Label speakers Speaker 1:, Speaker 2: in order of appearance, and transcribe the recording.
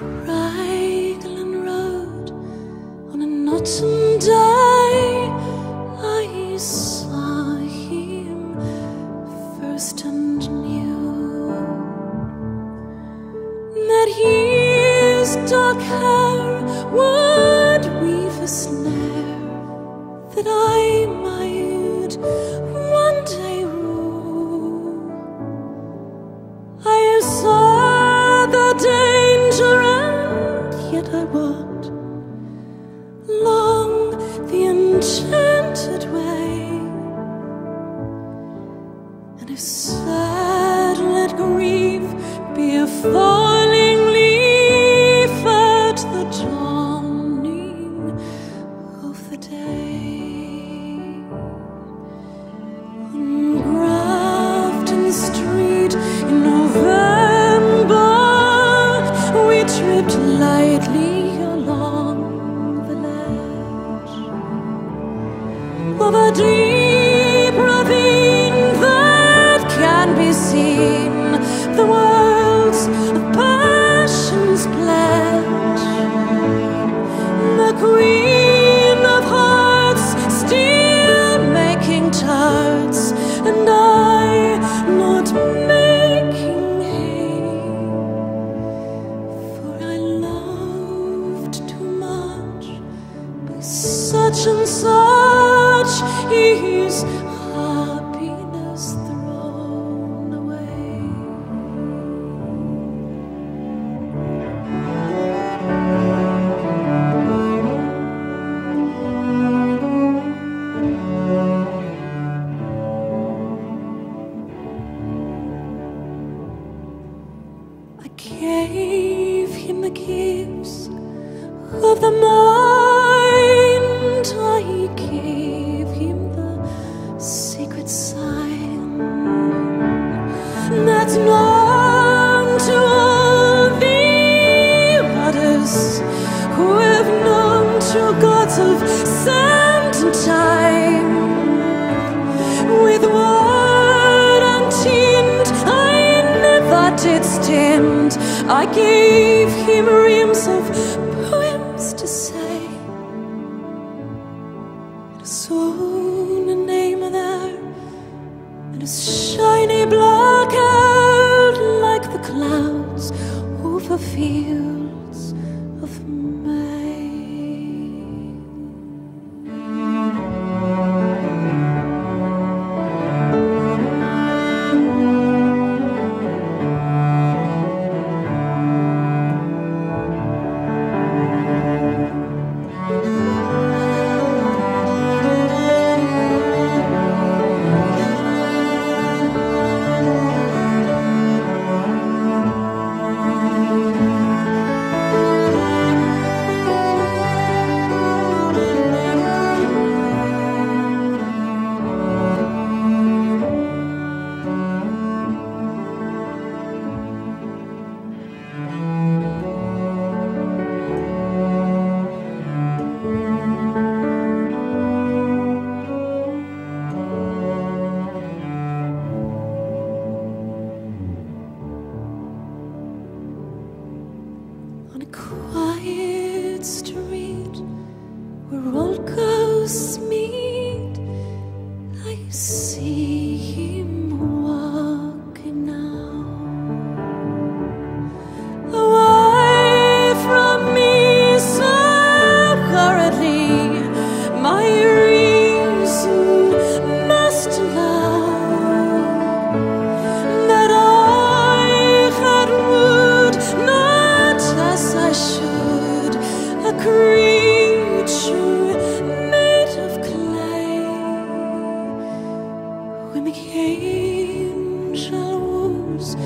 Speaker 1: Raglan Road on an autumn day. I saw him first and knew that his dark hair would weave a snare that I might I walked along the enchanted of a deep ravine that can be seen. The world's passion's pledge. Gifts of the mind. I gave secret sign that's known to all the others who have known true gods of sand and time. With word and I never did stint. I gave him reams of poems to say. And shiny black haired like the clouds over fields quiet street where old ghosts meet. became angels